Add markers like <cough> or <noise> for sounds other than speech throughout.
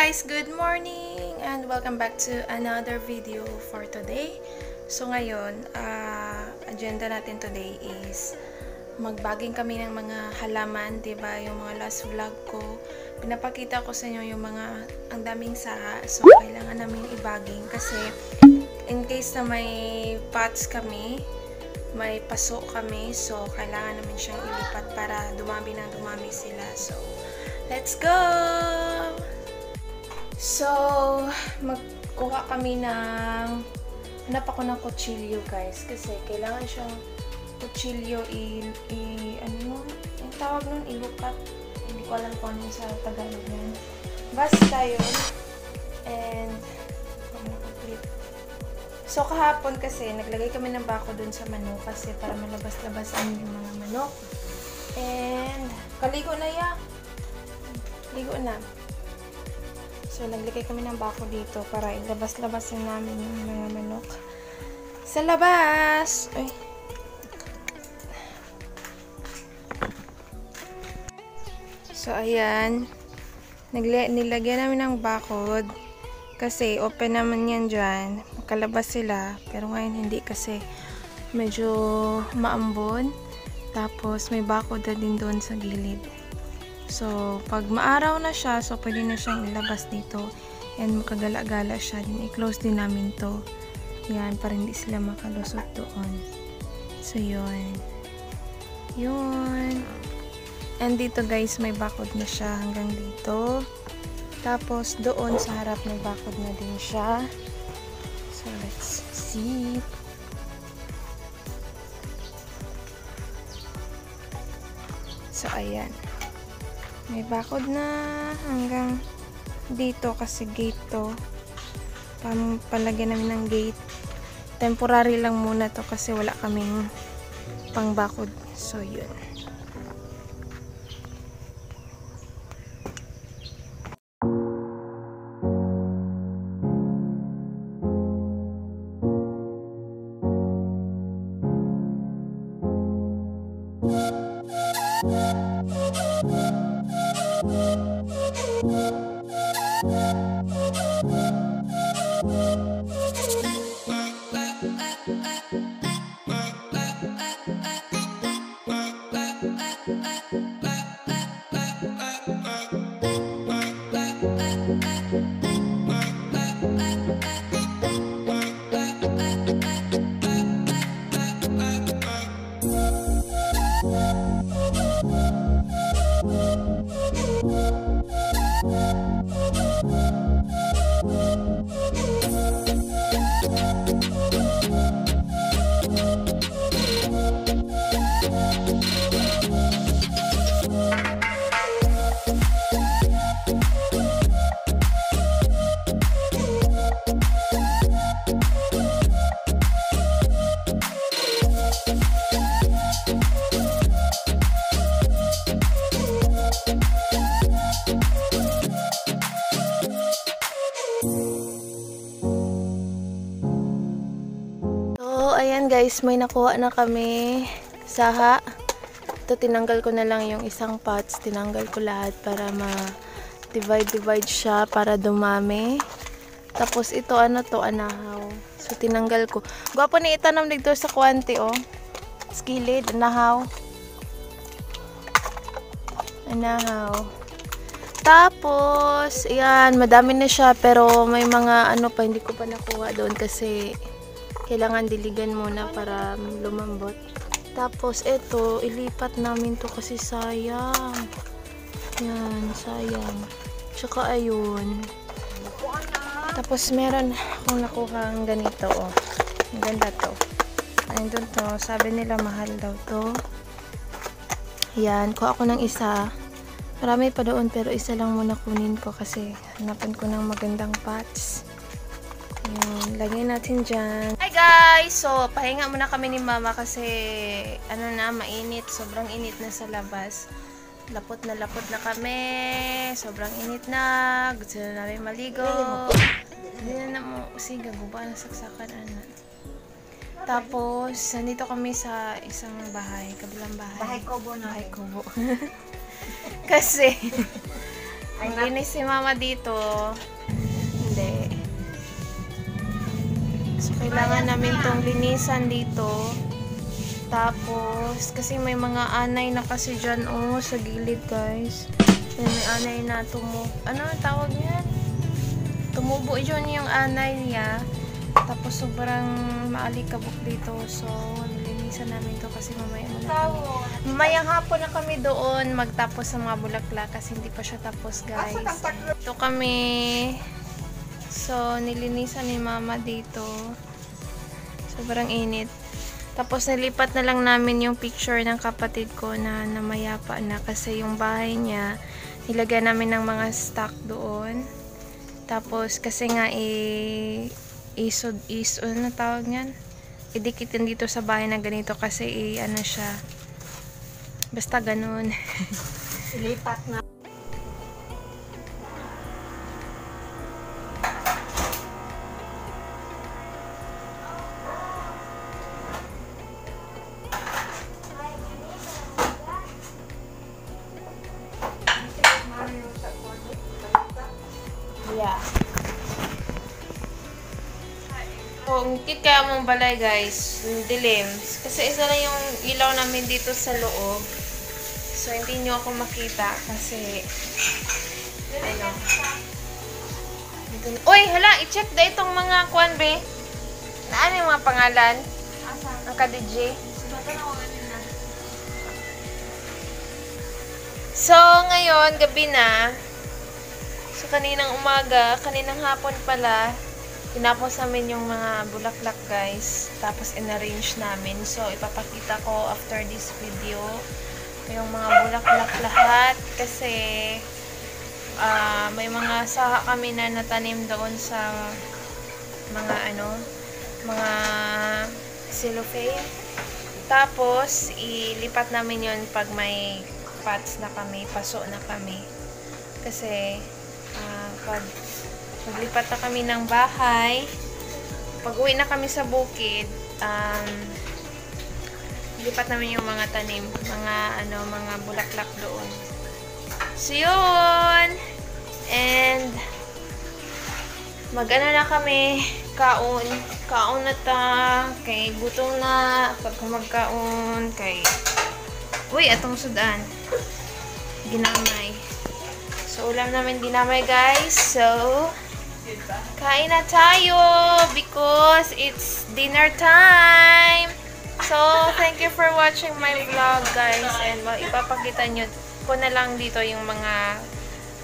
guys! Good morning! And welcome back to another video for today. So ngayon, uh, agenda natin today is magbaging kami ng mga halaman, ba? Yung mga last vlog ko, pinapakita ko sa inyo yung mga ang daming saha. So kailangan namin ibaging kasi in case na may pots kami, may paso kami, so kailangan namin siyang ilipat para dumami na dumami sila. So let's go! So, magkuha kami ng hanap ako ng kutsilyo guys kasi kailangan siyang kutsilyo i, i ano yun? Yung tawag nun, ilukat. Hindi ko alam kung ano sa Tagalog yan. Basta yun. And, So, kahapon kasi, naglagay kami ng bako dun sa manok kasi para malabas-labasan yung mga manok. And, kaligo na ya. Ligo na. So, naglagay kami ng bako dito para ilabas-labasin namin yung mga manok. Sa labas! Ay. So, ayan. Nagla nilagyan namin ng bakod. Kasi, open naman yan dyan. Makalabas sila. Pero ngayon, hindi kasi medyo maambon. Tapos, may bakod na din doon sa gilid. So, pag maaraw na siya, so pwede na siyang ilabas dito. And makagala-gala siya. Din i-close din namin to. Yan, para hindi sila makalusot doon. So, yun. Yun. And dito guys, may bakod na siya hanggang dito. Tapos, doon sa harap may bakod na din siya. So, let's see. So, ayan. May bakod na hanggang dito kasi gate to. Pam palagyan namin ng gate. Temporary lang muna to kasi wala kaming pang bakod. So, yun. ayan may nakuha na kami saha. Ito, tinanggal ko na lang yung isang pots. Tinanggal ko lahat para ma-divide-divide siya para dumami. Tapos ito, ano to, anahaw. So, tinanggal ko. Gwapo ni itanam dito sa kwanti, oh. Skilid, anahaw. Anahaw. Tapos, ayan, madami na siya. Pero may mga ano pa, hindi ko pa nakuha doon kasi kailangan diligan muna para lumambot. Tapos, ito, ilipat namin to kasi sayang. Yan, sayang. Tsaka, ayun. Tapos, meron akong nakuha ang ganito, oh. Ang ganda to. Ayun to. Sabi nila, mahal daw to. Yan, kuha ako ng isa. Marami pa doon, pero isa lang muna kunin ko kasi hanapan ko ng magandang pots. Ayan, lagay natin dyan. Guys! So, pahinga muna kami ni mama kasi ano na, mainit. Sobrang init na sa labas. Lapot na lapot na kami. Sobrang init na. Gusto na namin maligo. Hindi na na mo. Sige, guba na saksakan. Ano. Tapos, nandito kami sa isang bahay. Kabilang bahay. Bahay Kobo na. Bahay Kobo. <laughs> kasi, Maglinis si mama dito. So, kailangan namin tong linisan dito. Tapos, kasi may mga anay na kasi dyan, oh, sa gilid, guys. May, may anay na tumu... Ano ang tawag niyan? Tumubo dyan yung anay niya. Tapos, sobrang maalikabok dito. So, nilinisan namin to kasi mamaya mo na kami. Mamayang hapon na kami doon magtapos sa mga bulaklak kasi hindi pa siya tapos, guys. Ito kami. So, nilinisan ni mama dito. Sobrang init. Tapos nilipat na lang namin yung picture ng kapatid ko na namayapa na kasi yung bahay niya nilagyan namin ng mga stock doon. Tapos kasi nga i isod is ano tawag niyan? Idikitin dito sa bahay na ganito kasi i ano siya. Basta ganun. <laughs> Ilipat na. Yeah. Oh, ngkit kaya mong balay guys, dilim. Kasi isa lang yung ilaw namin dito sa loob. So, hindi nyo ako makita kasi, ano. Dito, Uy, hala, i-check da itong mga kwan, be. Na ano yung mga pangalan? Ang ka-DJ. So, ngayon, gabi na. So, kaninang umaga, kaninang hapon pala, tinapos namin yung mga bulaklak, guys. Tapos, in-arrange namin. So, ipapakita ko after this video yung mga bulaklak lahat. Kasi, ah, may mga saha kami na natanim doon sa mga ano, mga cellophane. Tapos, ilipat namin yon pag may pots na kami, paso na kami. Kasi, ah, pag maglipat na kami ng bahay, pag uwi na kami sa bukid, um, lipat namin yung mga tanim, mga ano, mga bulaklak doon. So, yun! And, mag-ano na kami, kaon. Kaon na ta, kay gutom na, pag magkaon, kay... Uy, atong sudan. Ginamay. So, ulam namin ginamay, guys. So, kain na tayo because it's dinner time. So, thank you for watching my vlog, guys. And ipapakita nyo ko na lang dito yung mga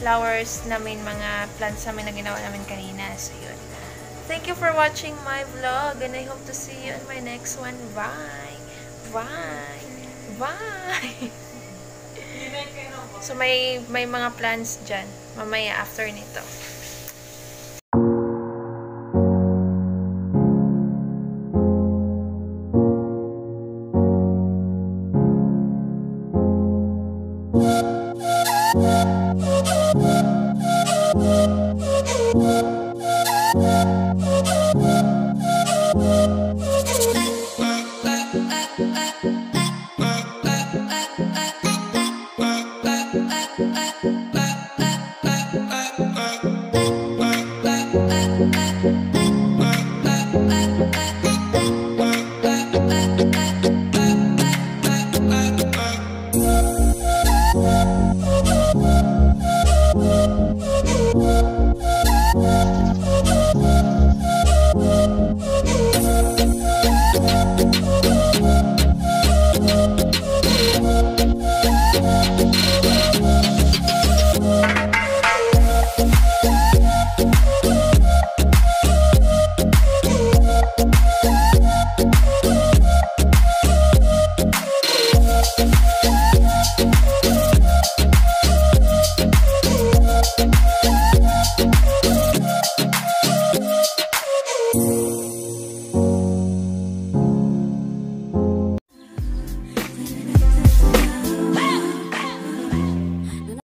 flowers namin, mga plants namin na ginawa namin kanina. So, yun. Thank you for watching my vlog and I hope to see you in my next one. Bye! Bye! Bye! <laughs> so, may, may mga plans dyan. Mamaya after nito.